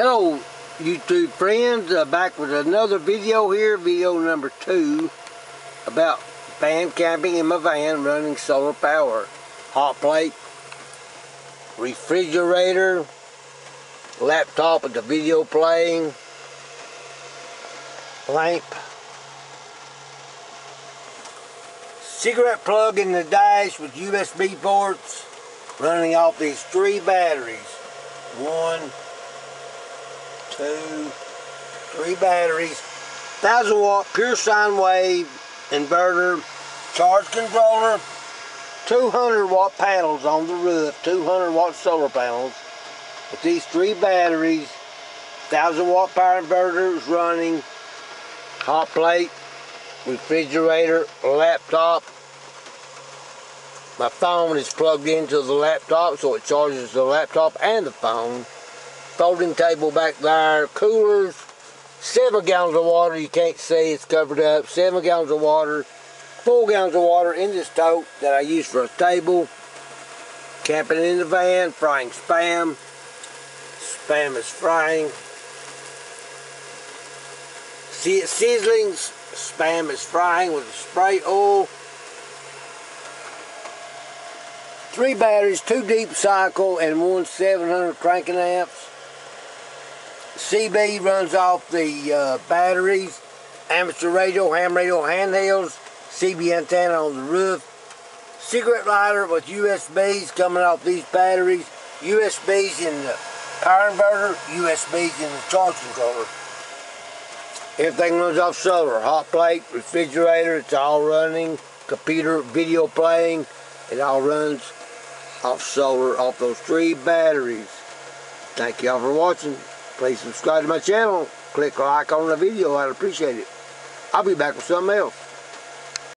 Hello YouTube friends, uh, back with another video here, video number two about van camping in my van running solar power. Hot plate, refrigerator, laptop with the video playing, lamp, cigarette plug in the dash with USB ports running off these three batteries. One, two, three batteries, 1000 watt pure sine wave inverter, charge controller, 200 watt panels on the roof, 200 watt solar panels with these three batteries, 1000 watt power inverters running, hot plate, refrigerator, laptop. My phone is plugged into the laptop so it charges the laptop and the phone folding table back there, coolers, seven gallons of water, you can't see, it's covered up, seven gallons of water, four gallons of water in this tote that I use for a table, camping in the van, frying spam, spam is frying, See it sizzling, spam is frying with a spray oil, three batteries, two deep cycle, and one 700 cranking amps. CB runs off the uh, batteries, amateur radio, ham radio, handhelds, CB antenna on the roof, cigarette lighter with USBs coming off these batteries, USBs in the power inverter, USBs in the charge controller. Everything runs off solar, hot plate, refrigerator, it's all running, computer, video playing, it all runs off solar, off those three batteries. Thank y'all for watching. Please subscribe to my channel. Click like on the video. I'd appreciate it. I'll be back with something else.